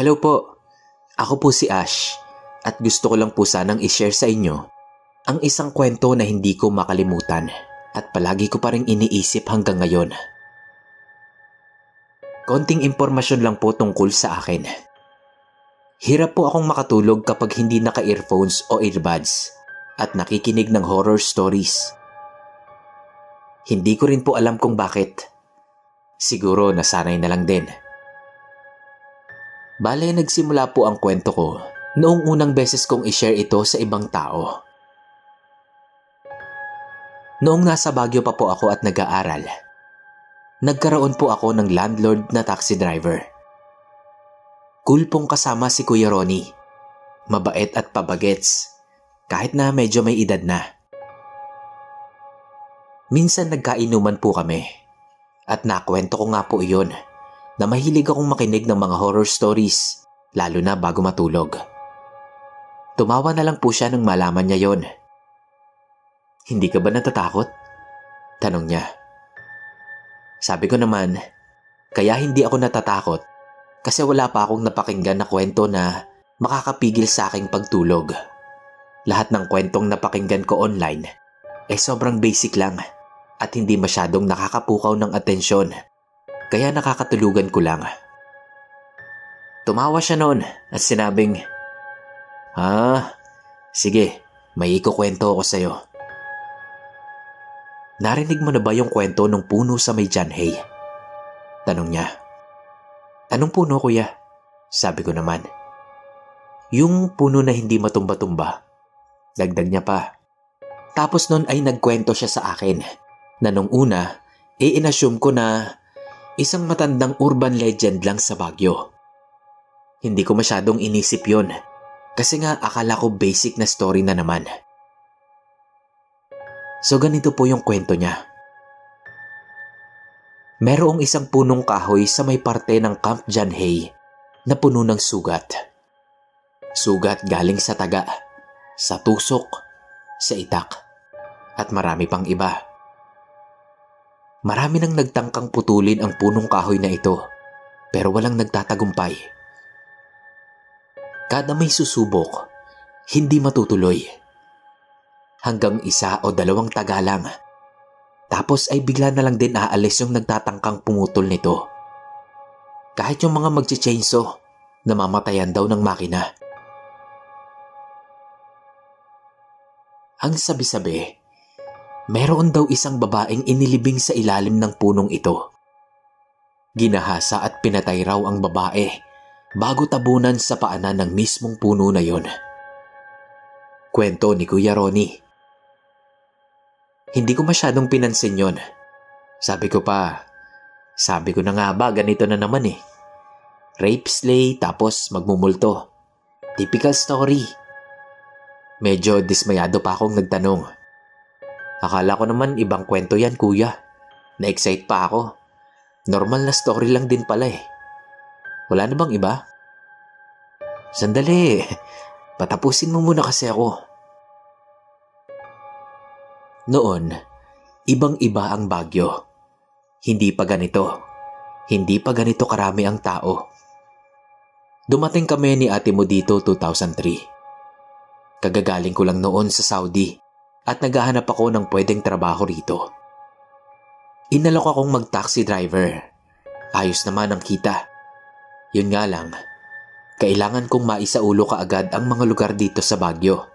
Hello po. Ako po si Ash at gusto ko lang po sanang i-share sa inyo ang isang kwento na hindi ko makalimutan at palagi ko pa rin iniisip hanggang ngayon. Konting impormasyon lang po tungkol sa akin. Hirap po akong makatulog kapag hindi naka-earphones o earbuds at nakikinig ng horror stories. Hindi ko rin po alam kung bakit. Siguro nasanay na lang din. Bale, nagsimula po ang kwento ko noong unang beses kong i-share ito sa ibang tao. Noong nasa Baguio pa po ako at nag-aaral, nagkaroon po ako ng landlord na taxi driver. Cool pong kasama si Kuya Ronnie. Mabait at pabagets, kahit na medyo may edad na. Minsan nagkainuman po kami at nakwento ko nga po iyon na mahilig akong makinig ng mga horror stories lalo na bago matulog. Tumawa na lang po siya nang malaman niya yon. Hindi ka ba natatakot? Tanong niya. Sabi ko naman, kaya hindi ako natatakot kasi wala pa akong napakinggan na kwento na makakapigil sa aking pagtulog. Lahat ng kwentong napakinggan ko online eh sobrang basic lang at hindi masyadong nakakapukaw ng atensyon kaya nakakatulugan ko lang. Tumawa siya noon at sinabing, Ah, sige, may ikukwento ako sa'yo. Narinig mo na ba yung kwento ng puno sa may Janhay? Tanong niya. Anong puno kuya? Sabi ko naman. Yung puno na hindi matumba-tumba. Dagdag niya pa. Tapos nun ay nagkwento siya sa akin na nung una, i-inassume ko na isang matandang urban legend lang sa Baguio. Hindi ko masyadong inisip yon kasi nga akala ko basic na story na naman. So ganito po yung kwento niya. Merong isang punong kahoy sa may parte ng Camp Janhay na puno ng sugat. Sugat galing sa taga, sa tusok, sa itak, at marami pang iba. Marami nang nagtangkang putulin ang punong kahoy na ito pero walang nagtatagumpay. Kada may susubok, hindi matutuloy hanggang isa o dalawang taga lang. Tapos ay bigla na lang din aalis yung nagtatangkang pumutol nito. Kahit yung mga magche-chainsaw, namamatayan daw ng makina. Ang sabi-sabi, meron daw isang babaeng inilibing sa ilalim ng punong ito. Ginahasa at pinatay raw ang babae bago tabunan sa paanan ng mismong puno na yon. Kwento ni Kuya Ronnie. Hindi ko masyadong pinansin yon. Sabi ko pa, sabi ko na nga ba ganito na naman eh. Rape slay tapos magmumulto. Typical story. Medyo dismayado pa akong nagtanong. Akala ko naman ibang kwento yan kuya. Na-excite pa ako. Normal na story lang din pala eh. Wala na bang iba? Sandali, patapusin mo muna kasi ako. Noon, ibang-iba ang Bagyo. Hindi pa ganito. Hindi pa ganito karami ang tao. Dumating kami ni ate mo dito 2003. Kagagaling ko lang noon sa Saudi at naghahanap ako ng pwedeng trabaho rito. Inalok akong mag-taxi driver. Ayos naman ang kita. Yun nga lang, kailangan kong maisaulo kaagad ang mga lugar dito sa Bagyo.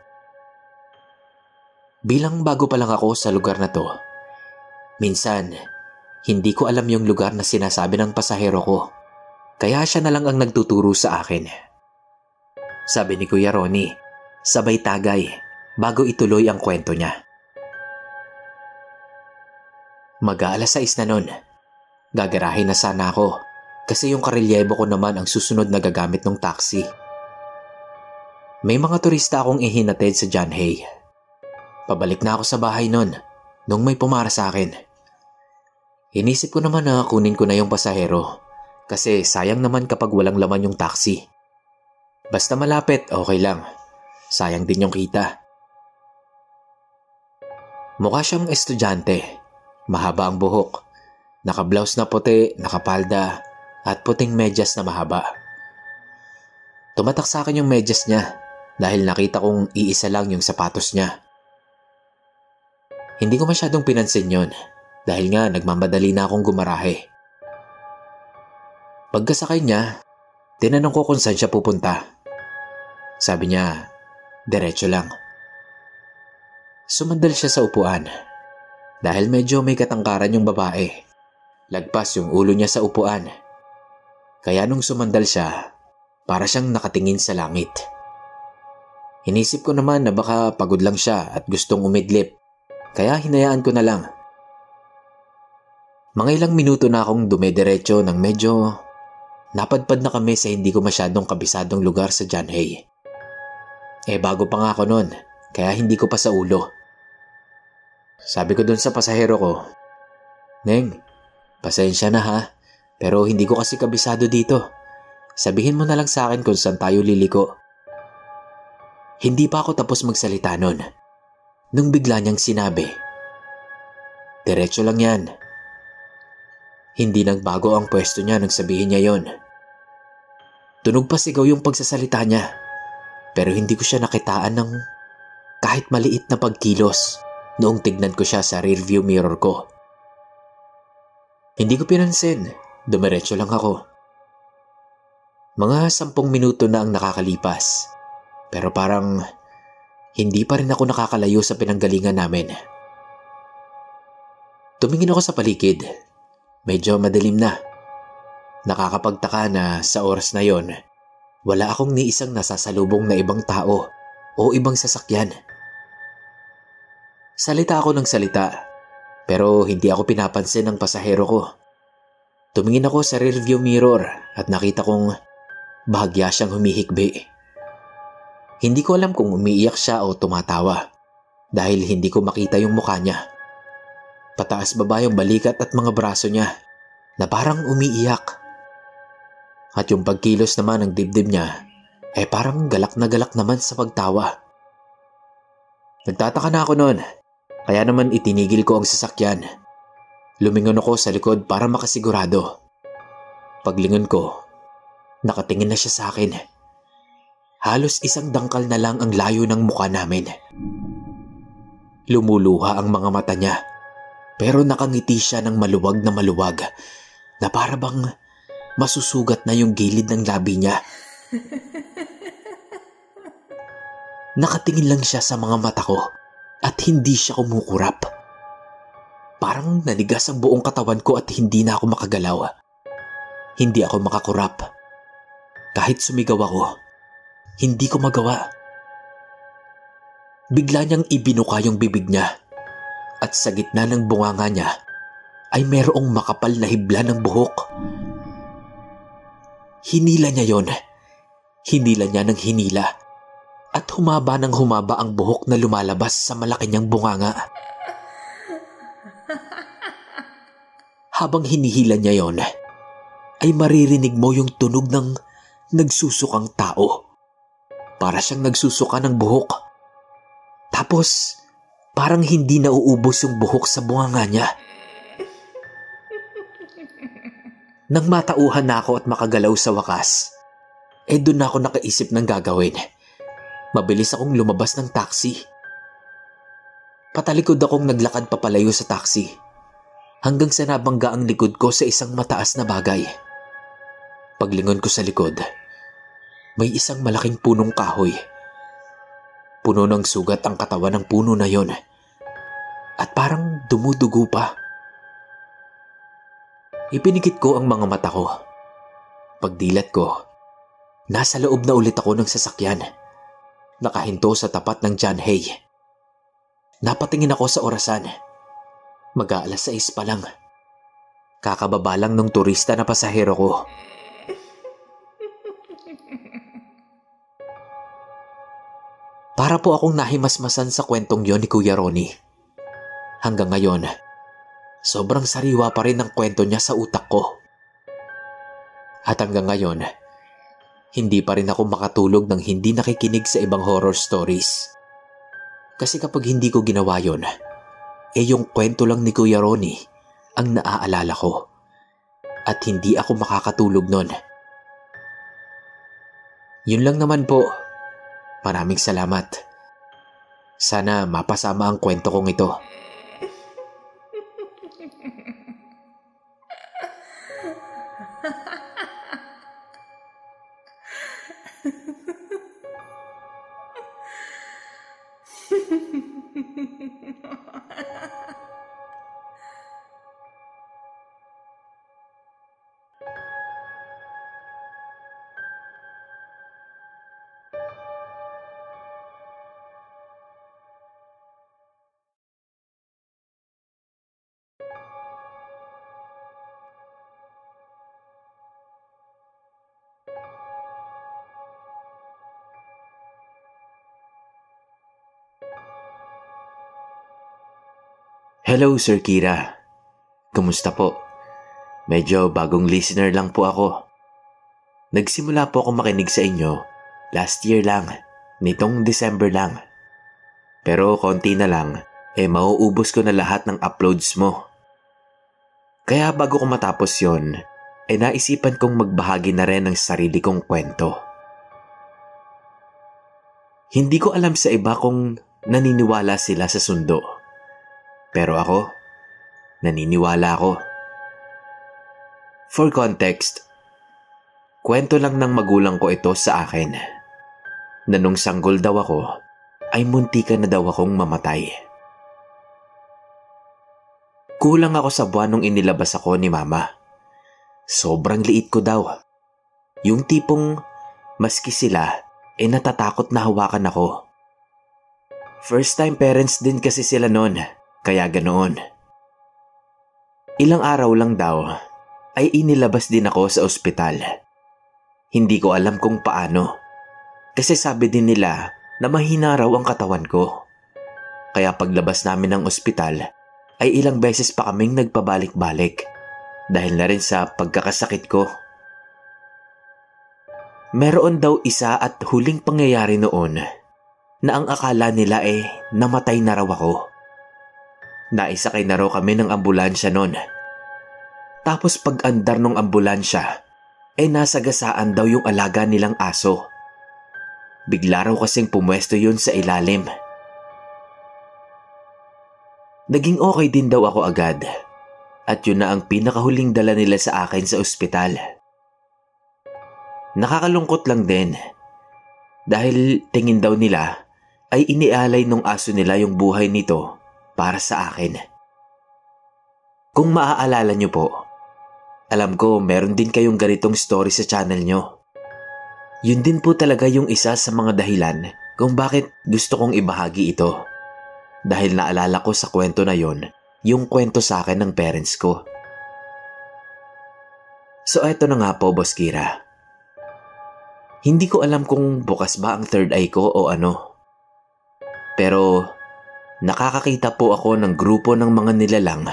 Bilang bago pa lang ako sa lugar na to, minsan hindi ko alam yung lugar na sinasabi ng pasahero ko. Kaya siya na lang ang nagtuturo sa akin. Sabi ni Kuya Ronnie, sabay tagay bago ituloy ang kwento niya. Mag-aalas 6 na nun. Gagarahin na sana ako kasi yung karelyebo ko naman ang susunod na gagamit ng taxi. May mga turista akong ihinatid sa John Hay Pabalik na ako sa bahay nun nung may pumara sa akin. Inisip ko naman na kunin ko na yung pasahero kasi sayang naman kapag walang laman yung taxi. Basta malapit, okay lang. Sayang din yung kita. Mukha siyang estudyante. Mahaba ang buhok. Naka-blouse na puti, nakapalda, at puting medyas na mahaba. Tumatak sa akin yung medyas niya dahil nakita kong iisa lang yung sapatos niya. Hindi ko masyadong pinansin yon dahil nga nagmamadali na akong gumarahe. Pagkasakay niya, tinanong ko kung saan siya pupunta. Sabi niya, diretso lang. Sumandal siya sa upuan dahil medyo may katangkaran yung babae. Lagpas yung ulo niya sa upuan. Kaya nung sumandal siya, para siyang nakatingin sa langit. Inisip ko naman na baka pagod lang siya at gustong umidlip, kaya hinayaan ko na lang. Mga ilang minuto na akong dumediretso ng medyo Napadpad na kami sa hindi ko masyadong kabisadong lugar sa John Hay. Eh bago pa nga ako noon, kaya hindi ko pa sa ulo. Sabi ko dun sa pasahero ko, Neng, pasensya na ha, pero hindi ko kasi kabisado dito. Sabihin mo na lang sa akin kung saan tayo liliko. Hindi pa ako tapos magsalita nun. Nung bigla niyang sinabi, Diretso lang yan. Hindi nagbago ang pwesto niya nang sabihin niya yon. Tunog pa sigaw yung pagsasalita niya. Pero hindi ko siya nakitaan ng kahit maliit na pagkilos noong tignan ko siya sa rearview mirror ko. Hindi ko pinansin. Dumiretso lang ako. Mga sampung minuto na ang nakakalipas. Pero parang hindi pa rin ako nakakalayo sa pinanggalingan namin. Tumingin ako sa paligid. Medyo madilim na. Nakakapagtaka na sa oras na yon, wala akong ni isang nasasalubong na ibang tao o ibang sasakyan. Salita ako ng salita, pero hindi ako pinapansin ng pasahero ko. Tumingin ako sa rearview mirror at nakita kong bahagya siyang humihikbi. Hindi ko alam kung umiiyak siya o tumatawa dahil hindi ko makita yung mukha niya. Pataas baba yung balikat at mga braso niya na parang umiiyak. At yung pagkilos naman ng dibdib niya, eh parang galak na galak naman sa pagtawa. Nagtataka na ako noon, kaya naman itinigil ko ang sasakyan. Lumingon ako sa likod para makasigurado. Paglingon ko, nakatingin na siya sa akin. Halos isang dangkal na lang ang layo ng mukha namin. Lumuluha ang mga mata niya, pero nakangiti siya ng maluwag na maluwag na para bang masusugat na yung gilid ng labi niya. Nakatingin lang siya sa mga mata ko at hindi siya kumukurap. Parang nanigas ang buong katawan ko at hindi na ako makagalaw. Hindi ako makakurap. Kahit sumigaw ako, hindi ko magawa. Bigla niyang ibinuka yung bibig niya at sa gitna ng bunganga niya ay merong makapal na hibla ng buhok Hinila niya yon. Hinila niya ng hinila. At humaba ng humaba ang buhok na lumalabas sa malaki niyang bunganga. Habang hinihila niya yon, ay maririnig mo yung tunog ng nagsusukang tao. Para siyang nagsusuka ng buhok. Tapos, parang hindi nauubos yung buhok sa bunganga niya. Nang matauhan na ako at makagalaw sa wakas, eh doon na ako nakaisip ng gagawin. Mabilis akong lumabas ng taxi. Patalikod akong naglakad papalayo sa taxi hanggang sa nabangga ang likod ko sa isang mataas na bagay. Paglingon ko sa likod, may isang malaking punong kahoy. Puno ng sugat ang katawan ng puno na yon at parang dumudugo pa. Ipinikit ko ang mga mata ko. Pagdilat ko, nasa loob na ulit ako ng sasakyan. Nakahinto sa tapat ng John Hay. Napatingin ako sa orasan. Mag-aalas 6 pa lang. Kakababa lang ng turista na pasahero ko. Para po akong nahimasmasan sa kwentong yon ni Kuya Ronnie. Hanggang ngayon, sobrang sariwa pa rin ang kwento niya sa utak ko. At hanggang ngayon, hindi pa rin ako makatulog ng hindi nakikinig sa ibang horror stories. Kasi kapag hindi ko ginawa yon, eh yung kwento lang ni Kuya Ronnie ang naaalala ko. At hindi ako makakatulog nun. Yun lang naman po. Maraming salamat. Sana mapasama ang kwento kong ito. ha ha ha ha Hello, Sir Kira. Kumusta po? Medyo bagong listener lang po ako. Nagsimula po ako makinig sa inyo last year lang, nitong December lang. Pero konti na lang, eh mauubos ko na lahat ng uploads mo. Kaya bago ko matapos yon, eh naisipan kong magbahagi na rin ng sarili kong kwento. Hindi ko alam sa iba kung naniniwala sila sa sundo. Pero ako, naniniwala ako. For context, kwento lang ng magulang ko ito sa akin na nung sanggol daw ako ay muntikan na daw akong mamatay. Kulang ako sa buwan nung inilabas ako ni mama. Sobrang liit ko daw. Yung tipong maski sila eh natatakot na hawakan ako. First time parents din kasi sila noon kaya ganoon. Ilang araw lang daw ay inilabas din ako sa ospital. Hindi ko alam kung paano. Kasi sabi din nila na mahina raw ang katawan ko. Kaya paglabas namin ng ospital ay ilang beses pa kaming nagpabalik-balik dahil na rin sa pagkakasakit ko. Meron daw isa at huling pangyayari noon na ang akala nila eh namatay na raw ako. Naisakay na raw kami ng ambulansya noon. Tapos pag andar ng ambulansya, eh nasagasaan daw yung alaga nilang aso. Bigla raw kasing pumwesto yun sa ilalim. Naging okay din daw ako agad. At yun na ang pinakahuling dala nila sa akin sa ospital. Nakakalungkot lang din. Dahil tingin daw nila ay inialay nung aso nila yung buhay nito para sa akin. Kung maaalala niyo po, alam ko meron din kayong ganitong story sa channel nyo. Yun din po talaga yung isa sa mga dahilan kung bakit gusto kong ibahagi ito. Dahil naalala ko sa kwento na yon, yung kwento sa akin ng parents ko. So eto na nga po, Boss Kira. Hindi ko alam kung bukas ba ang third eye ko o ano. Pero nakakakita po ako ng grupo ng mga nilalang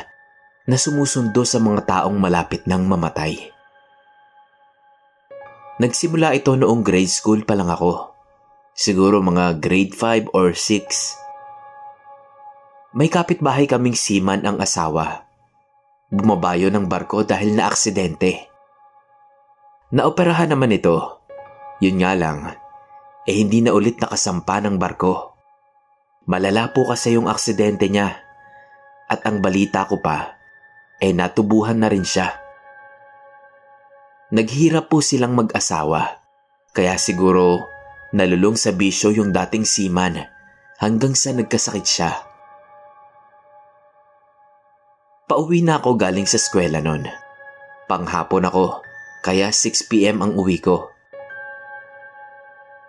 na sumusundo sa mga taong malapit ng mamatay. Nagsimula ito noong grade school pa lang ako. Siguro mga grade 5 or 6. May kapitbahay kaming seaman ang asawa. Bumabayo ng barko dahil na aksidente. Naoperahan naman ito. Yun nga lang, eh hindi na ulit nakasampa ng barko. Malala po kasi yung aksidente niya. At ang balita ko pa, eh natubuhan na rin siya. Naghirap po silang mag-asawa. Kaya siguro nalulong sa bisyo yung dating seaman hanggang sa nagkasakit siya. Pauwi na ako galing sa eskwela nun. Panghapon ako, kaya 6pm ang uwi ko.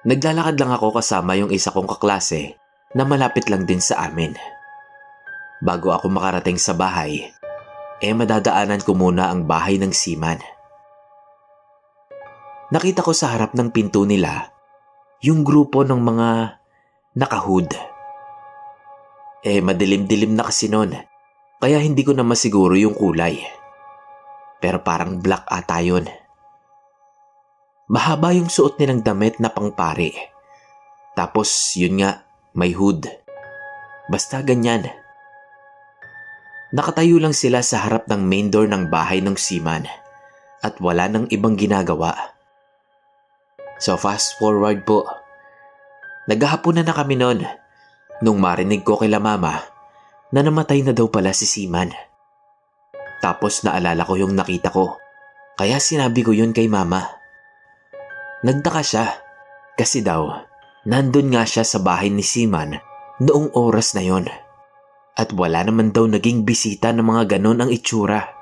Naglalakad lang ako kasama yung isa kong kaklase na malapit lang din sa amin. Bago ako makarating sa bahay, eh madadaanan ko muna ang bahay ng siman. Nakita ko sa harap ng pinto nila yung grupo ng mga nakahood. Eh madilim-dilim na kasi noon, kaya hindi ko na masiguro yung kulay. Pero parang black ata yun. Mahaba yung suot nilang damit na pangpari. Tapos yun nga, may hood. Basta ganyan. Nakatayo lang sila sa harap ng main door ng bahay ng seaman at wala nang ibang ginagawa. So fast forward po. Naghahaponan na kami noon nung marinig ko kila mama na namatay na daw pala si Siman. Tapos naalala ko yung nakita ko. Kaya sinabi ko yun kay mama. Nagtaka siya kasi daw nandun nga siya sa bahay ni Siman noong oras na yon. At wala naman daw naging bisita ng mga ganon ang itsura.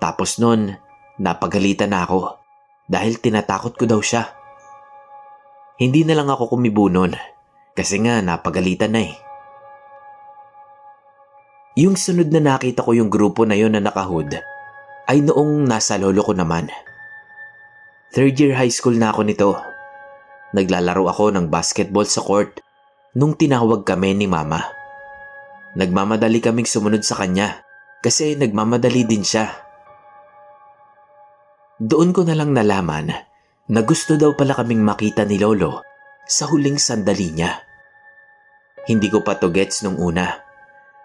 Tapos nun, napagalitan na ako dahil tinatakot ko daw siya. Hindi na lang ako kumibo nun kasi nga napagalitan na eh. Yung sunod na nakita ko yung grupo na yon na nakahood ay noong nasa lolo ko naman. Third year high school na ako nito. Naglalaro ako ng basketball sa court nung tinawag kami ni mama. Nagmamadali kaming sumunod sa kanya kasi nagmamadali din siya. Doon ko na lang nalaman na gusto daw pala kaming makita ni Lolo sa huling sandali niya. Hindi ko pa to gets nung una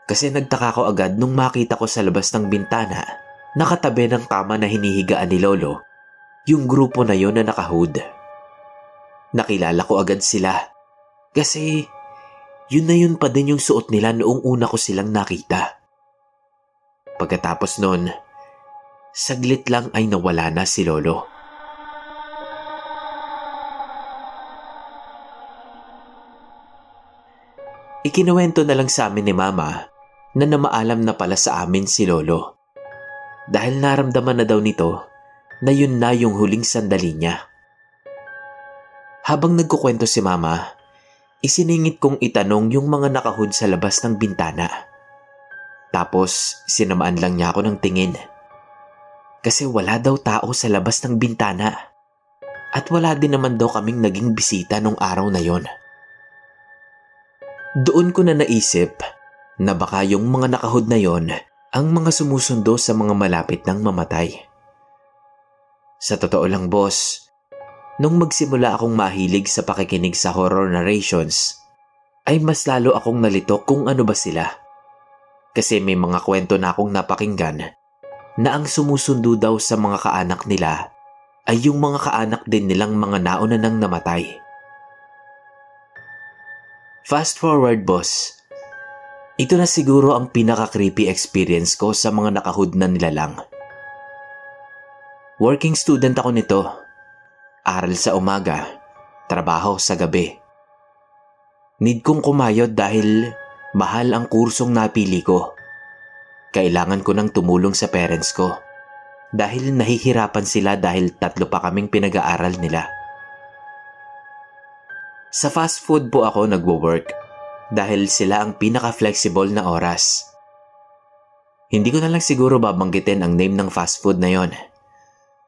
kasi nagtaka ko agad nung makita ko sa labas ng bintana nakatabi ng kama na hinihigaan ni Lolo yung grupo na yon na nakahood. Nakilala ko agad sila kasi yun na yun pa din yung suot nila noong una ko silang nakita. Pagkatapos nun, saglit lang ay nawala na si Lolo. Ikinuwento na lang sa amin ni Mama na namaalam na pala sa amin si Lolo. Dahil naramdaman na daw nito na yun na yung huling sandali niya. Habang nagkukwento si Mama, isiningit kong itanong yung mga nakahud sa labas ng bintana. Tapos sinamaan lang niya ako ng tingin. Kasi wala daw tao sa labas ng bintana. At wala din naman daw kaming naging bisita nung araw na yon. Doon ko na naisip na baka yung mga nakahod na yon ang mga sumusundo sa mga malapit ng mamatay. Sa totoo lang boss, nung magsimula akong mahilig sa pakikinig sa horror narrations, ay mas lalo akong nalito kung ano ba sila. Kasi may mga kwento na akong napakinggan na ang sumusundo daw sa mga kaanak nila ay yung mga kaanak din nilang mga nauna nang namatay. Fast forward boss. Ito na siguro ang pinaka-creepy experience ko sa mga nakahood na nilalang. Working student ako nito. Aral sa umaga, trabaho sa gabi. Need kong kumayod dahil mahal ang kursong napili ko. Kailangan ko nang tumulong sa parents ko dahil nahihirapan sila dahil tatlo pa kaming pinag-aaral nila. Sa fast food po ako nagwo-work dahil sila ang pinaka-flexible na oras. Hindi ko na lang siguro babanggitin ang name ng fast food na yon.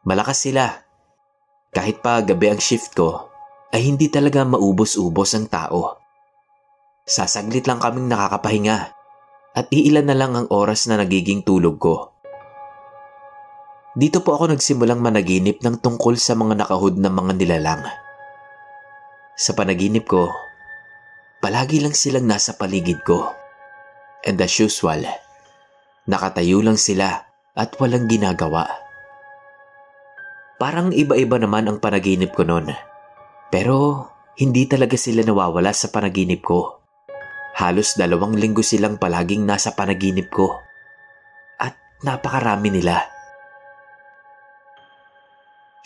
Malakas sila. Kahit pa gabi ang shift ko, ay hindi talaga maubos-ubos ang tao. Sasaglit lang kaming nakakapahinga at iilan na lang ang oras na nagiging tulog ko. Dito po ako nagsimulang managinip ng tungkol sa mga nakahood ng mga nilalang. Sa panaginip ko, palagi lang silang nasa paligid ko. And as usual, nakatayo lang sila at walang ginagawa. Parang iba-iba naman ang panaginip ko noon. Pero hindi talaga sila nawawala sa panaginip ko. Halos dalawang linggo silang palaging nasa panaginip ko. At napakarami nila.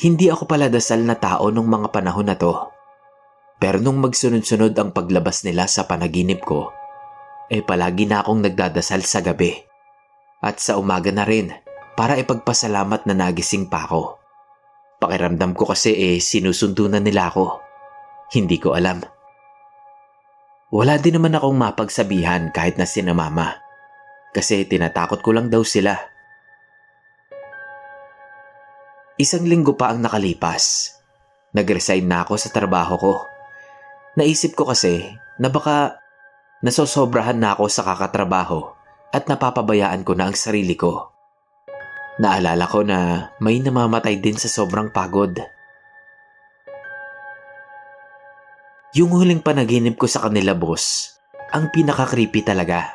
Hindi ako pala dasal na tao nung mga panahon na to. Pero nung magsunod-sunod ang paglabas nila sa panaginip ko, eh palagi na akong nagdadasal sa gabi. At sa umaga na rin para ipagpasalamat na nagising pa ako. Pakiramdam ko kasi eh sinusundo na nila ako. Hindi ko alam. Wala din naman akong mapagsabihan kahit na sina mama. Kasi tinatakot ko lang daw sila. Isang linggo pa ang nakalipas. Nag-resign na ako sa trabaho ko. Naisip ko kasi na baka nasosobrahan na ako sa kakatrabaho at napapabayaan ko na ang sarili ko. Naalala ko na may namamatay din sa sobrang pagod. Yung huling panaginip ko sa kanila boss, ang pinaka-creepy talaga.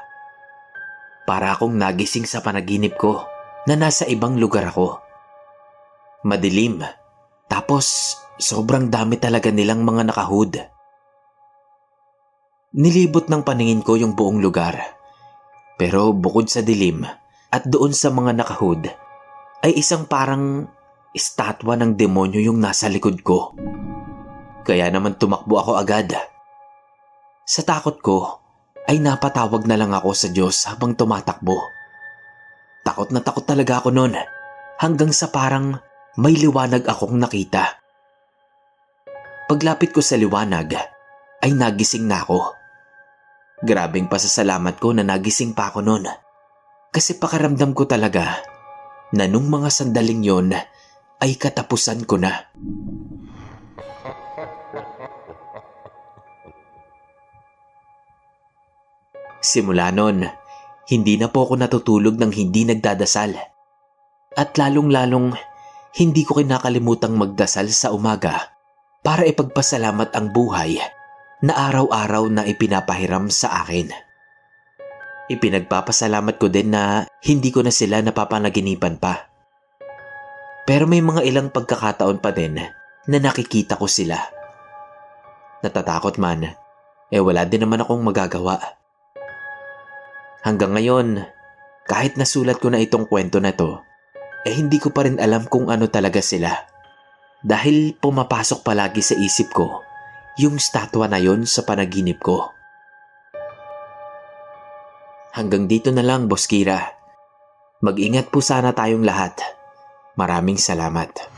Para akong nagising sa panaginip ko na nasa ibang lugar ako. Madilim, tapos sobrang dami talaga nilang mga nakahood. Nilibot ng paningin ko yung buong lugar. Pero bukod sa dilim at doon sa mga nakahood, ay isang parang estatwa ng demonyo yung nasa likod ko. Kaya naman tumakbo ako agad. Sa takot ko, ay napatawag na lang ako sa Diyos habang tumatakbo. Takot na takot talaga ako noon hanggang sa parang may liwanag akong nakita. Paglapit ko sa liwanag ay nagising na ako. Grabing pasasalamat ko na nagising pa ako noon. Kasi pakaramdam ko talaga na nung mga sandaling yon ay katapusan ko na. Simula noon, hindi na po ako natutulog ng hindi nagdadasal. At lalong-lalong hindi ko kinakalimutang magdasal sa umaga para ipagpasalamat ang buhay na araw-araw na ipinapahiram sa akin. Ipinagpapasalamat ko din na hindi ko na sila napapanaginipan pa. Pero may mga ilang pagkakataon pa din na nakikita ko sila. Natatakot man, eh wala din naman akong magagawa. Hanggang ngayon, kahit nasulat ko na itong kwento na to, eh hindi ko pa rin alam kung ano talaga sila. Dahil pumapasok palagi sa isip ko yung statwa na yon sa panaginip ko. Hanggang dito na lang, Boss Kira. Mag-ingat po sana tayong lahat. Maraming salamat.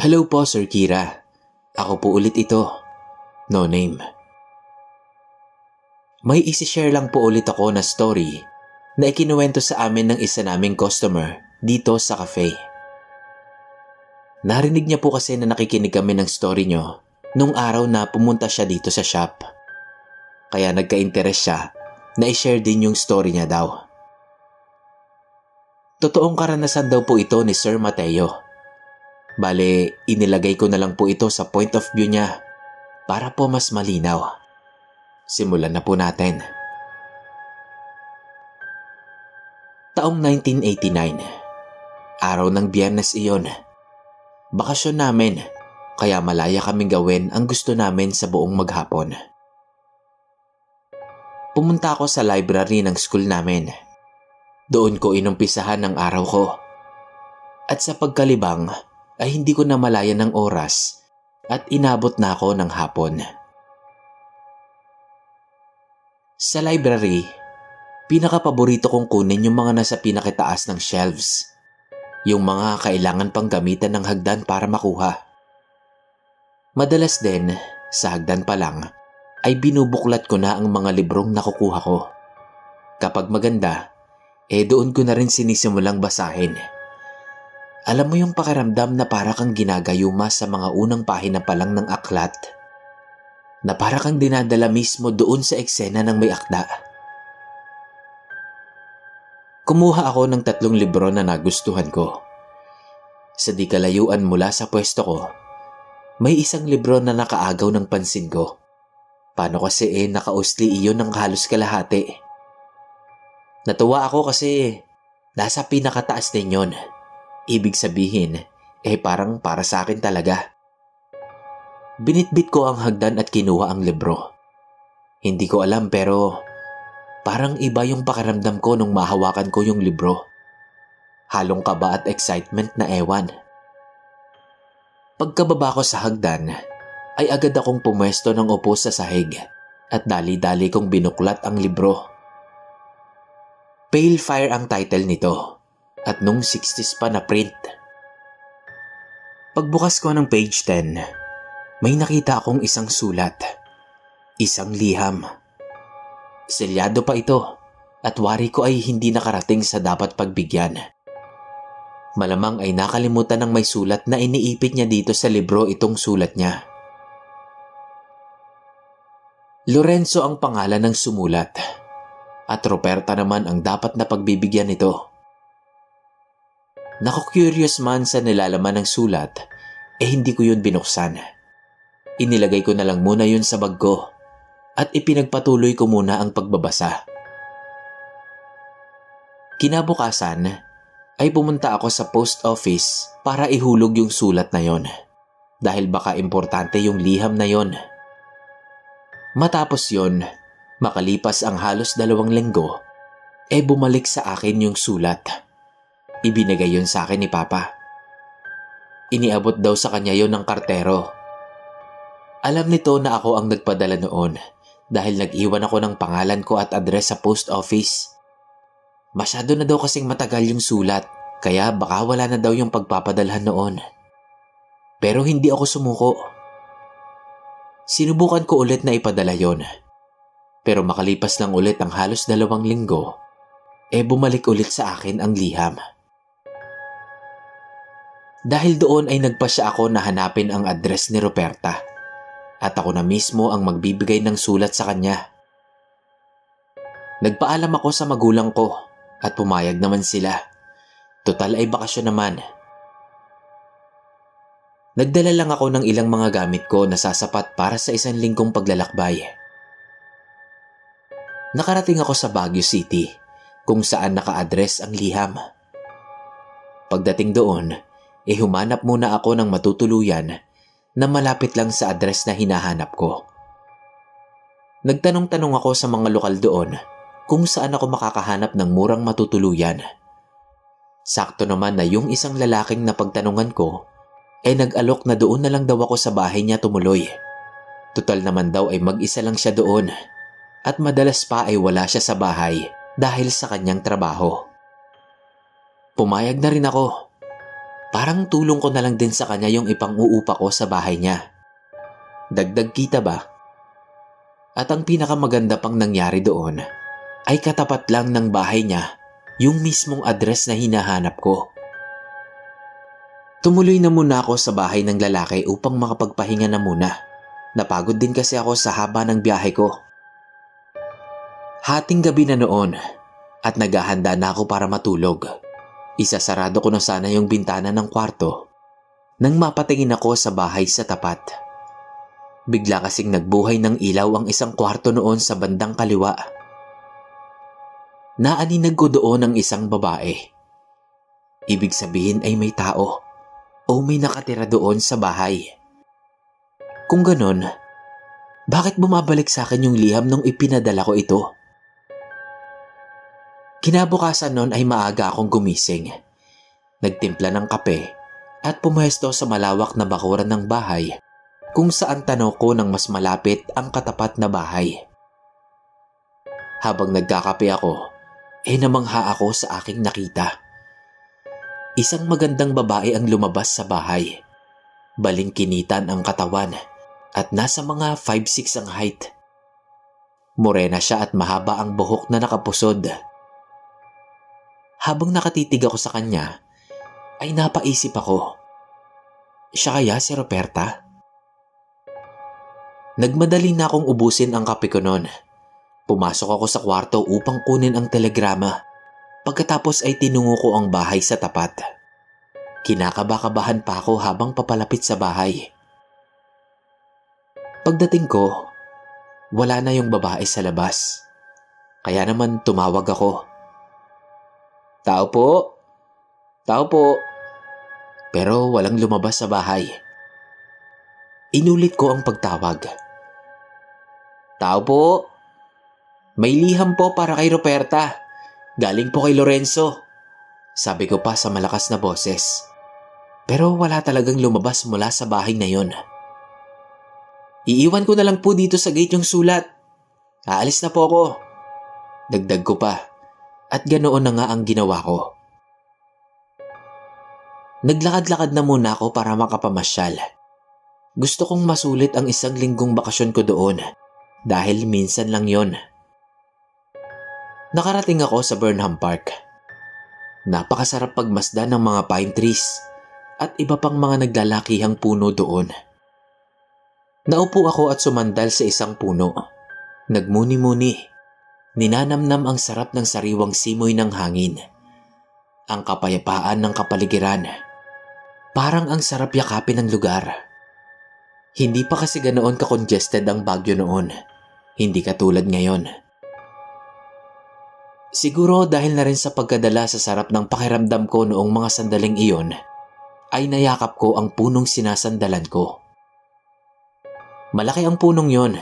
Hello po, Sir Kira. Ako po ulit ito. No name. May isi-share lang po ulit ako na story na ikinuwento sa amin ng isa naming customer dito sa cafe. Narinig niya po kasi na nakikinig kami ng story niyo nung araw na pumunta siya dito sa shop. Kaya nagka-interest siya na i-share din yung story niya daw. Totoong karanasan daw po ito ni Sir Mateo Bale, inilagay ko na lang po ito sa point of view niya para po mas malinaw. Simulan na po natin. Taong 1989. Araw ng biyernes iyon. Bakasyon namin, kaya malaya kaming gawin ang gusto namin sa buong maghapon. Pumunta ako sa library ng school namin. Doon ko inumpisahan ang araw ko. At sa pagkalibang, ay hindi ko na malaya ng oras at inabot na ako ng hapon. Sa library, pinakapaborito kong kunin yung mga nasa pinakitaas ng shelves. Yung mga kailangan pang gamitan ng hagdan para makuha. Madalas din, sa hagdan pa lang, ay binubuklat ko na ang mga librong nakukuha ko. Kapag maganda, eh doon ko na rin sinisimulang basahin. Alam mo yung pakiramdam na para kang ginagayuma sa mga unang pahina pa lang ng aklat? Na para kang dinadala mismo doon sa eksena ng may akda? Kumuha ako ng tatlong libro na nagustuhan ko. Sa di kalayuan mula sa pwesto ko, may isang libro na nakaagaw ng pansin ko. Paano kasi eh nakausli iyon ng halos kalahati? Natuwa ako kasi nasa pinakataas din yon. Ibig sabihin, eh parang para sa akin talaga. Binitbit ko ang hagdan at kinuha ang libro. Hindi ko alam pero parang iba yung pakiramdam ko nung mahawakan ko yung libro. Halong kaba at excitement na ewan. Pagkababa ko sa hagdan, ay agad akong pumwesto ng upo sa sahig at dali-dali kong binuklat ang libro. Pale Fire ang title nito at nung 60s pa na print. Pagbukas ko ng page 10, may nakita akong isang sulat. Isang liham. Selyado pa ito at wari ko ay hindi nakarating sa dapat pagbigyan. Malamang ay nakalimutan ng may sulat na iniipit niya dito sa libro itong sulat niya. Lorenzo ang pangalan ng sumulat at Roberta naman ang dapat na pagbibigyan nito. Naku-curious man sa nilalaman ng sulat, eh hindi ko yun binuksan. Inilagay ko na lang muna yun sa bag ko at ipinagpatuloy ko muna ang pagbabasa. Kinabukasan ay pumunta ako sa post office para ihulog yung sulat na yon dahil baka importante yung liham na yon. Matapos yon, makalipas ang halos dalawang linggo, eh bumalik sa akin yung sulat. Ibinigay yon sa akin ni Papa. Iniabot daw sa kanya yon ng kartero. Alam nito na ako ang nagpadala noon dahil nag-iwan ako ng pangalan ko at address sa post office. Masyado na daw kasing matagal yung sulat kaya baka wala na daw yung pagpapadalhan noon. Pero hindi ako sumuko. Sinubukan ko ulit na ipadala yon. Pero makalipas lang ulit ang halos dalawang linggo, eh bumalik ulit sa akin ang liham. Dahil doon ay nagpasya ako na hanapin ang address ni Roberta at ako na mismo ang magbibigay ng sulat sa kanya. Nagpaalam ako sa magulang ko at pumayag naman sila. Total ay bakasyon naman Nagdala lang ako ng ilang mga gamit ko na sasapat para sa isang linggong paglalakbay. Nakarating ako sa Baguio City kung saan naka-address ang liham. Pagdating doon, eh humanap muna ako ng matutuluyan na malapit lang sa address na hinahanap ko. Nagtanong-tanong ako sa mga lokal doon kung saan ako makakahanap ng murang matutuluyan. Sakto naman na yung isang lalaking na pagtanungan ko ay nag-alok na doon na lang daw ako sa bahay niya tumuloy. Total naman daw ay mag-isa lang siya doon at madalas pa ay wala siya sa bahay dahil sa kanyang trabaho. Pumayag na rin ako. Parang tulong ko na lang din sa kanya yung ipang-uupa ko sa bahay niya. Dagdag kita ba? At ang pinakamaganda pang nangyari doon ay katapat lang ng bahay niya yung mismong address na hinahanap ko. Tumuloy na muna ako sa bahay ng lalaki upang makapagpahinga na muna. Napagod din kasi ako sa haba ng biyahe ko. Hating gabi na noon at naghahanda na ako para matulog. Isasarado ko na sana yung bintana ng kwarto nang mapatingin ako sa bahay sa tapat. Bigla kasing nagbuhay ng ilaw ang isang kwarto noon sa bandang kaliwa. Naaninag ko doon ang isang babae. Ibig sabihin ay may tao o may nakatira doon sa bahay. Kung ganon, bakit bumabalik sa akin yung liham nung ipinadala ko ito? Kinabukasan nun ay maaga akong gumising. Nagtimpla ng kape at pumuesto sa malawak na bakuran ng bahay kung saan tanaw ko ng mas malapit ang katapat na bahay. Habang nagkakape ako, eh namangha ako sa aking nakita. Isang magandang babae ang lumabas sa bahay. Balingkinitan ang katawan at nasa mga 5'6 ang height. Morena siya at mahaba ang buhok na nakapusod. Habang nakatitig ako sa kanya, ay napaisip ako. Siya kaya si Roberta? Nagmadali na akong ubusin ang kape ko noon. Pumasok ako sa kwarto upang kunin ang telegrama Pagkatapos ay tinungo ko ang bahay sa tapat. Kinakabakabahan pa ako habang papalapit sa bahay. Pagdating ko, wala na yung babae sa labas. Kaya naman tumawag ako. Tao po? Tao po? Pero walang lumabas sa bahay. Inulit ko ang pagtawag. Tao po? May liham po para kay Roberta. Galing po kay Lorenzo. Sabi ko pa sa malakas na boses. Pero wala talagang lumabas mula sa bahay na yon. Iiwan ko na lang po dito sa gate yung sulat. Aalis na po ako. Dagdag ko pa. At ganoon na nga ang ginawa ko. Naglakad-lakad na muna ako para makapamasyal. Gusto kong masulit ang isang linggong bakasyon ko doon dahil minsan lang yon nakarating ako sa Burnham Park. Napakasarap pagmasdan ng mga pine trees at iba pang mga naglalakihang puno doon. Naupo ako at sumandal sa isang puno. Nagmuni-muni. Ninanamnam ang sarap ng sariwang simoy ng hangin. Ang kapayapaan ng kapaligiran. Parang ang sarap yakapin ng lugar. Hindi pa kasi ganoon ka-congested ang Bagyo noon. Hindi katulad ngayon. Siguro dahil na rin sa pagkadala sa sarap ng pakiramdam ko noong mga sandaling iyon, ay nayakap ko ang punong sinasandalan ko. Malaki ang punong yon,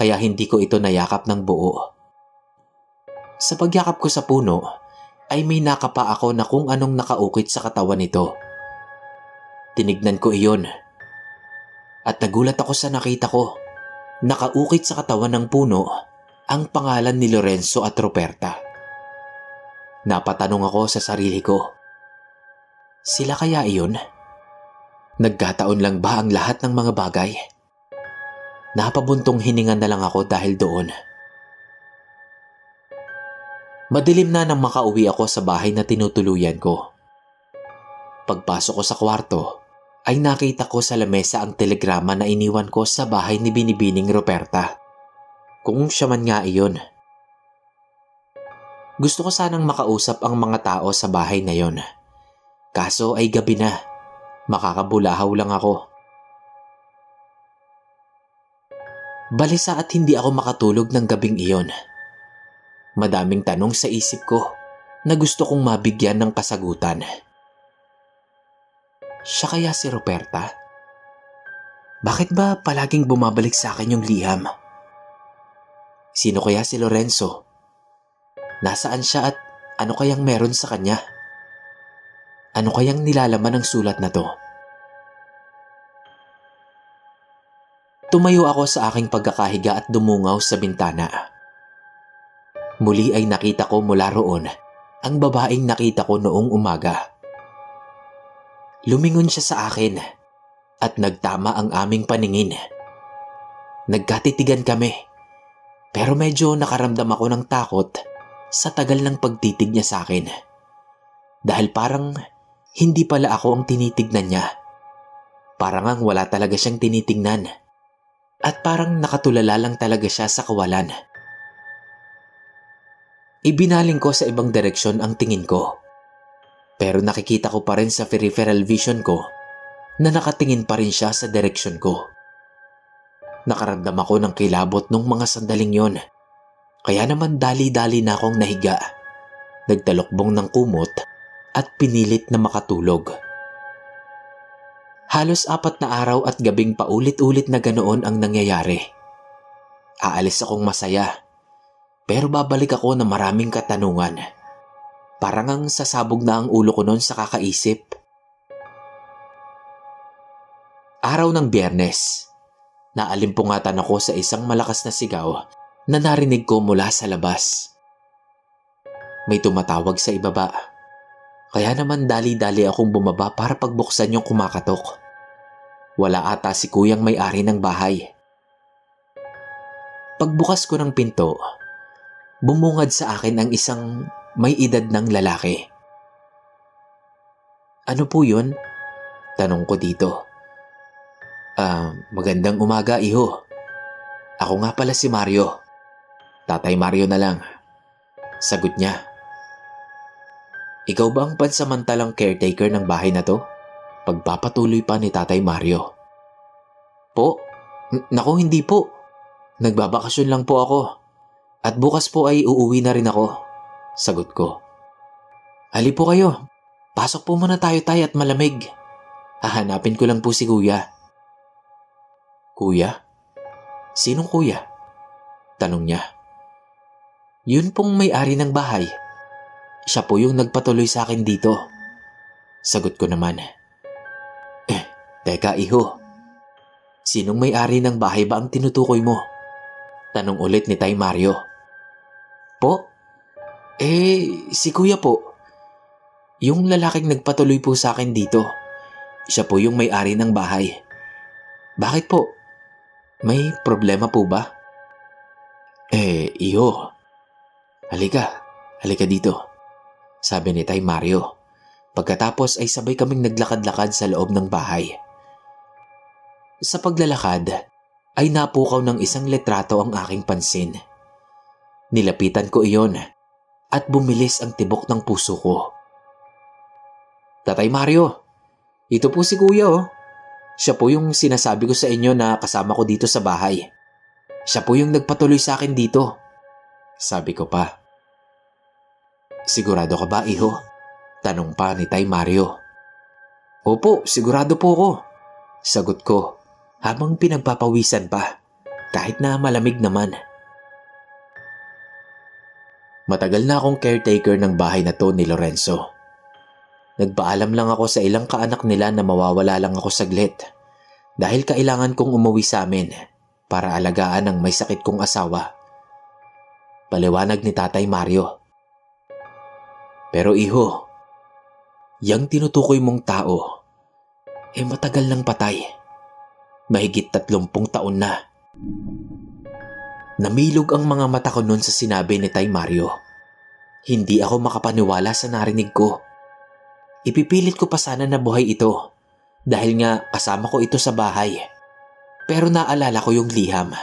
kaya hindi ko ito nayakap ng buo. Sa pagyakap ko sa puno, ay may nakapa ako na kung anong nakaukit sa katawan nito. Tinignan ko iyon. At nagulat ako sa nakita ko. Nakaukit sa katawan ng puno ang pangalan ni Lorenzo at Roberta. Napatanong ako sa sarili ko. Sila kaya iyon? Nagkataon lang ba ang lahat ng mga bagay? Napabuntong hininga na lang ako dahil doon. Madilim na nang makauwi ako sa bahay na tinutuluyan ko. Pagpasok ko sa kwarto, ay nakita ko sa lamesa ang telegrama na iniwan ko sa bahay ni Binibining Roberta. Kung siya man nga iyon. Gusto ko sanang makausap ang mga tao sa bahay na yon. Kaso ay gabi na. Makakabulahaw lang ako. Balisa at hindi ako makatulog ng gabing iyon. Madaming tanong sa isip ko na gusto kong mabigyan ng kasagutan. Siya kaya si Roberta? Bakit ba palaging bumabalik sa akin yung liham? Sino kaya si Lorenzo? Nasaan siya at ano kayang meron sa kanya? Ano kayang nilalaman ng sulat na to? Tumayo ako sa aking pagkakahiga at dumungaw sa bintana. Muli ay nakita ko mula roon ang babaeng nakita ko noong umaga. Lumingon siya sa akin at nagtama ang aming paningin. Nagkatitigan kami pero medyo nakaramdam ako ng takot sa tagal ng pagtitig niya sa akin. Dahil parang hindi pala ako ang tinitignan niya. Parang ang wala talaga siyang tinitingnan at parang nakatulala lang talaga siya sa kawalan. Ibinaling ko sa ibang direksyon ang tingin ko. Pero nakikita ko pa rin sa peripheral vision ko na nakatingin pa rin siya sa direksyon ko. Nakaramdam ako ng kilabot nung mga sandaling yon. Kaya naman dali-dali na akong nahiga. Nagtalokbong ng kumot at pinilit na makatulog. Halos apat na araw at gabing paulit-ulit na ganoon ang nangyayari. Aalis akong masaya, pero babalik ako na maraming katanungan. Parang ang sasabog na ang ulo ko noon sa kakaisip. Araw ng biyernes, naalimpungatan ako sa isang malakas na sigaw na narinig ko mula sa labas. May tumatawag sa ibaba. Kaya naman dali-dali akong bumaba para pagbuksan yung kumakatok. Wala ata si kuyang may-ari ng bahay. Pagbukas ko ng pinto, bumungad sa akin ang isang may edad ng lalaki. Ano po yun? Tanong ko dito. Ah, uh, magandang umaga, iho. Ako nga pala si Mario. Tatay Mario na lang. Sagot niya. Ikaw ba ang pansamantalang caretaker ng bahay na to? Pagpapatuloy pa ni Tatay Mario. Po? N- Nako hindi po. Nagbabakasyon lang po ako. At bukas po ay uuwi na rin ako. Sagot ko. Ali po kayo. Pasok po muna tayo tay at malamig. Hahanapin ko lang po si kuya. Kuya? Sinong kuya? Tanong niya. Yun pong may-ari ng bahay. Siya po yung nagpatuloy sa akin dito. Sagot ko naman. Eh, teka iho. Sinong may-ari ng bahay ba ang tinutukoy mo? Tanong ulit ni Tay Mario. Po? Eh, si kuya po. Yung lalaking nagpatuloy po sa akin dito. Siya po yung may-ari ng bahay. Bakit po? May problema po ba? Eh, iyo. Halika. Halika dito. sabi ni Tay Mario. Pagkatapos ay sabay kaming naglakad-lakad sa loob ng bahay. Sa paglalakad ay napukaw ng isang letrato ang aking pansin. Nilapitan ko iyon at bumilis ang tibok ng puso ko. Tatay Mario, ito po si Kuya oh. Siya po yung sinasabi ko sa inyo na kasama ko dito sa bahay. Siya po yung nagpatuloy sa akin dito. Sabi ko pa. Sigurado ka ba, iho? Tanong pa ni Tay Mario. Opo, sigurado po ko. Sagot ko habang pinagpapawisan pa kahit na malamig naman. Matagal na akong caretaker ng bahay na to ni Lorenzo. Nagpaalam lang ako sa ilang kaanak nila na mawawala lang ako saglit dahil kailangan kong umuwi sa amin para alagaan ang may sakit kong asawa. Paliwanag ni Tatay Mario. Pero iho, Yang tinutukoy mong tao, eh matagal nang patay. Mahigit tatlumpung taon na. Namilog ang mga mata ko noon sa sinabi ni Tay Mario. Hindi ako makapaniwala sa narinig ko. Ipipilit ko pa sana na buhay ito dahil nga kasama ko ito sa bahay. Pero naalala ko yung liham.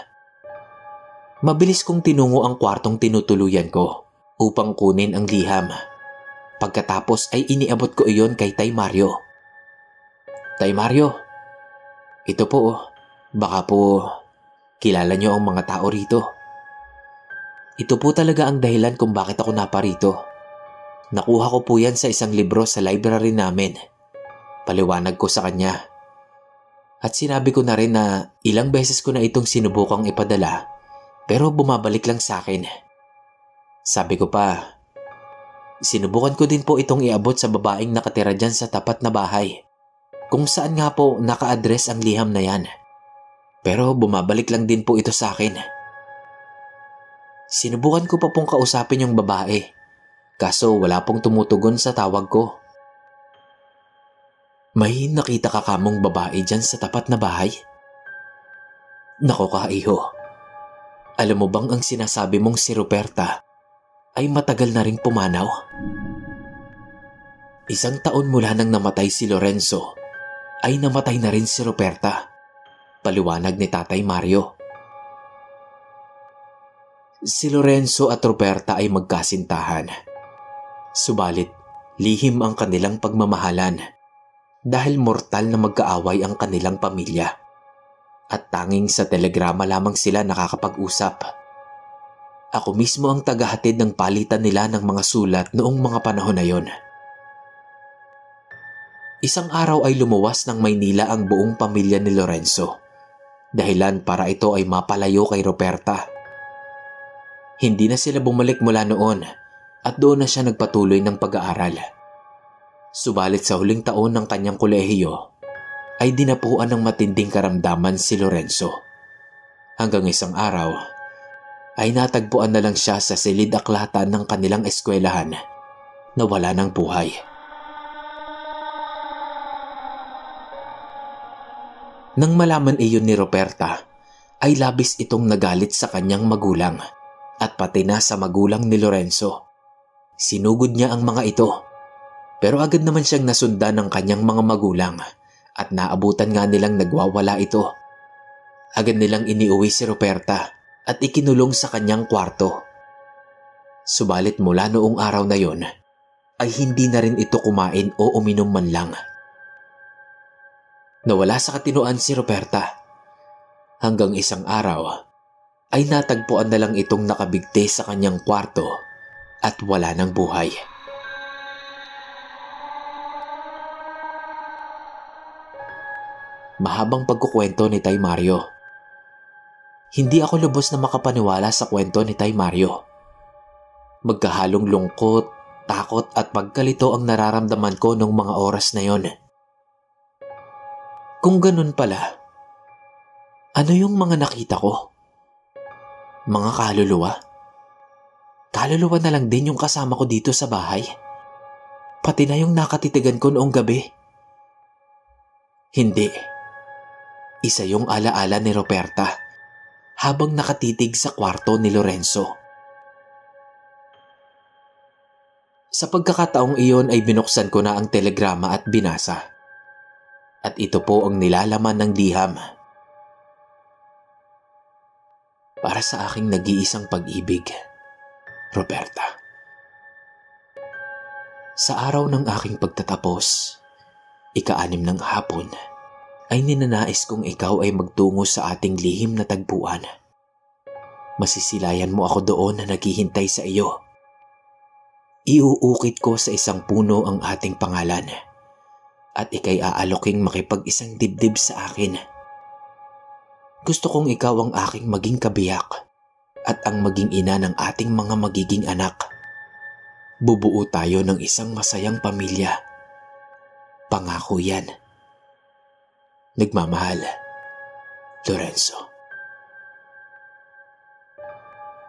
Mabilis kong tinungo ang kwartong tinutuluyan ko upang kunin ang liham. Pagkatapos ay iniabot ko iyon kay Tay Mario. Tay Mario, ito po, baka po kilala niyo ang mga tao rito. Ito po talaga ang dahilan kung bakit ako naparito. Nakuha ko po yan sa isang libro sa library namin. Paliwanag ko sa kanya. At sinabi ko na rin na ilang beses ko na itong sinubukang ipadala pero bumabalik lang sa akin. Sabi ko pa, Sinubukan ko din po itong iabot sa babaeng nakatira dyan sa tapat na bahay. Kung saan nga po naka-address ang liham na yan. Pero bumabalik lang din po ito sa akin. Sinubukan ko pa pong kausapin yung babae. Kaso wala pong tumutugon sa tawag ko. May nakita ka kamong babae dyan sa tapat na bahay? Nako ka, iho. Alam mo bang ang sinasabi mong si Ruperta ay matagal na ring pumanaw. Isang taon mula nang namatay si Lorenzo, ay namatay na rin si Roberta. Paliwanag ni Tatay Mario. Si Lorenzo at Roberta ay magkasintahan. Subalit, lihim ang kanilang pagmamahalan dahil mortal na magkaaway ang kanilang pamilya. At tanging sa telegrama lamang sila nakakapag-usap. Ako mismo ang tagahatid ng palitan nila ng mga sulat noong mga panahon na yon. Isang araw ay lumuwas ng Maynila ang buong pamilya ni Lorenzo. Dahilan para ito ay mapalayo kay Roberta. Hindi na sila bumalik mula noon at doon na siya nagpatuloy ng pag-aaral. Subalit sa huling taon ng kanyang kolehiyo, ay dinapuan ng matinding karamdaman si Lorenzo. Hanggang isang araw, ay natagpuan na lang siya sa silid aklatan ng kanilang eskwelahan na wala ng buhay. Nang malaman iyon ni Roberta, ay labis itong nagalit sa kanyang magulang at pati na sa magulang ni Lorenzo. Sinugod niya ang mga ito pero agad naman siyang nasundan ng kanyang mga magulang at naabutan nga nilang nagwawala ito. Agad nilang iniuwi si Roberta at ikinulong sa kanyang kwarto. Subalit mula noong araw na yon, ay hindi na rin ito kumain o uminom man lang. Nawala sa katinuan si Roberta. Hanggang isang araw, ay natagpuan na lang itong nakabigte sa kanyang kwarto at wala ng buhay. Mahabang pagkukwento ni Tay Mario hindi ako lubos na makapaniwala sa kwento ni Tay Mario. Magkahalong lungkot, takot at pagkalito ang nararamdaman ko nung mga oras na yon. Kung ganun pala, ano yung mga nakita ko? Mga kaluluwa? Kaluluwa na lang din yung kasama ko dito sa bahay. Pati na yung nakatitigan ko noong gabi. Hindi. Isa yung alaala ni Roberta habang nakatitig sa kwarto ni Lorenzo. Sa pagkakataong iyon ay binuksan ko na ang telegrama at binasa. At ito po ang nilalaman ng liham. Para sa aking nag-iisang pag-ibig, Roberta. Sa araw ng aking pagtatapos, ika-anim ng hapon, ay ninanais kong ikaw ay magtungo sa ating lihim na tagpuan. Masisilayan mo ako doon na naghihintay sa iyo Iuukit ko sa isang puno ang ating pangalan at ikay aaloking makipag-isang dibdib sa akin. Gusto kong ikaw ang aking maging kabiyak at ang maging ina ng ating mga magiging anak. Bubuo tayo ng isang masayang pamilya. Pangako yan. Nagmamahal, Lorenzo.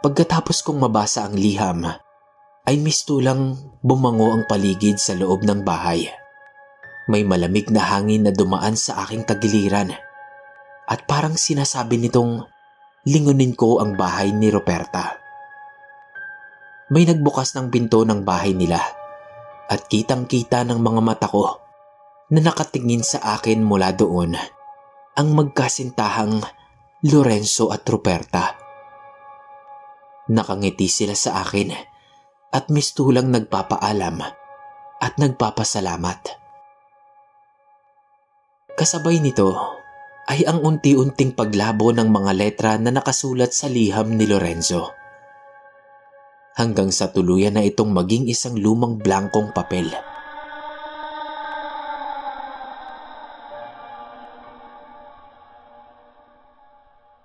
Pagkatapos kong mabasa ang liham, ay mistulang bumango ang paligid sa loob ng bahay. May malamig na hangin na dumaan sa aking tagiliran at parang sinasabi nitong lingunin ko ang bahay ni Roberta. May nagbukas ng pinto ng bahay nila at kitang-kita ng mga mata ko na nakatingin sa akin mula doon ang magkasintahang Lorenzo at Roberta. Nakangiti sila sa akin at mistulang nagpapaalam at nagpapasalamat. Kasabay nito ay ang unti-unting paglabo ng mga letra na nakasulat sa liham ni Lorenzo. Hanggang sa tuluyan na itong maging isang lumang blankong papel.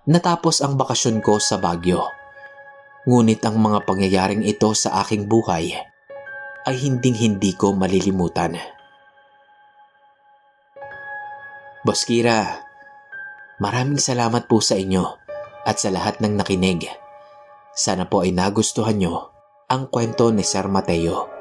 Natapos ang bakasyon ko sa Baguio Ngunit ang mga pangyayaring ito sa aking buhay ay hinding-hindi ko malilimutan. Boss Kira, maraming salamat po sa inyo at sa lahat ng nakinig. Sana po ay nagustuhan nyo ang kwento ni Sir Mateo.